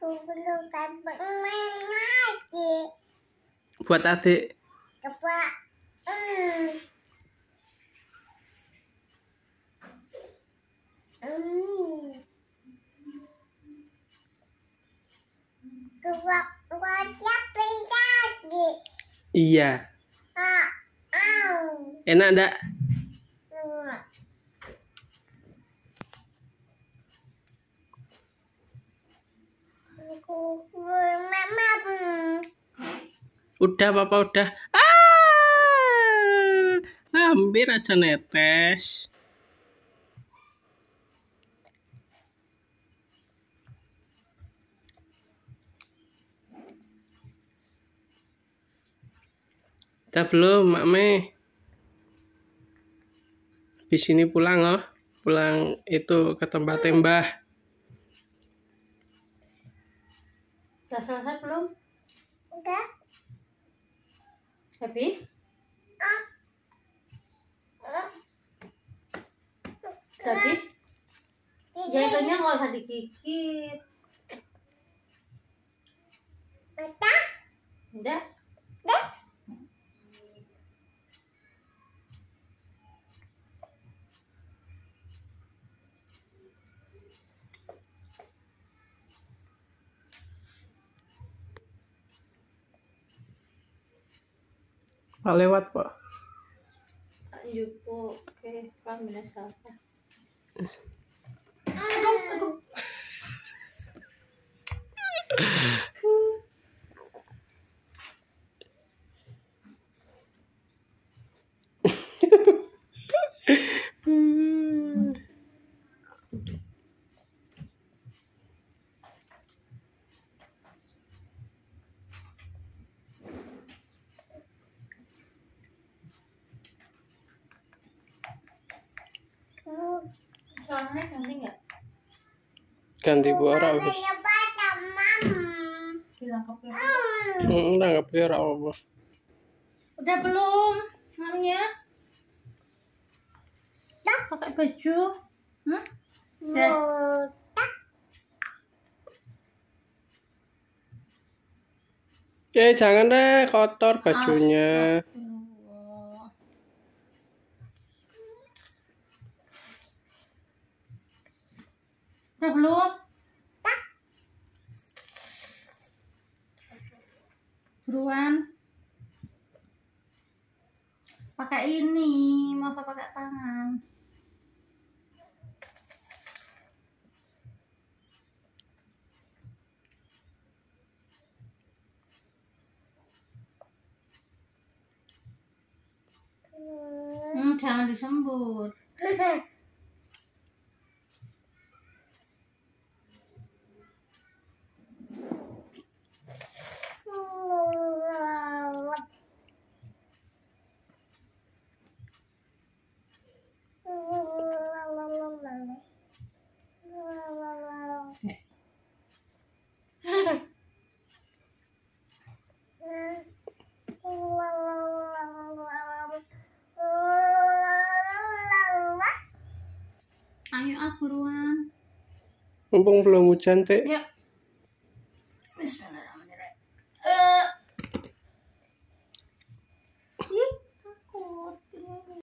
belum dapat main lagi. Buat adik. Hmm. Dapat wajah lagi. Iya. Ah. Enak ndak? Dua. Aku mama hmm. Udah papa udah. Ah! Hampir aja netes. Udah belum, Mak Me? Habis ini pulang oh. Pulang itu ke tempat tembah. Udah selesai belum? Udah. Habis? Ah. Ah. Habis? Jatuhnya nggak usah digigit. Udah. Udah? Udah. Pak lewat, Pak. Yupo, oke, kan bener ganti nggak? Ganti bu ora wis. Ya. Hmm. Ora nggak ora apa. Udah belum? Marunya? Dah. Pakai baju? Hmm? Udah. Eh jangan deh kotor bajunya. Udah belum? Buruan. Pakai ini, masa pakai tangan. Hmm, jangan disembur. Ayo ah buruan. Mumpung belum hujan, Tik. Yuk. Bismillahirrahmanirrahim.